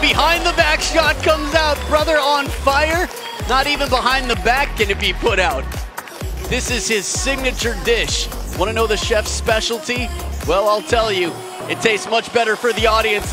behind the back shot comes out. Brother on fire. Not even behind the back can it be put out. This is his signature dish. Want to know the chef's specialty? Well, I'll tell you. It tastes much better for the audience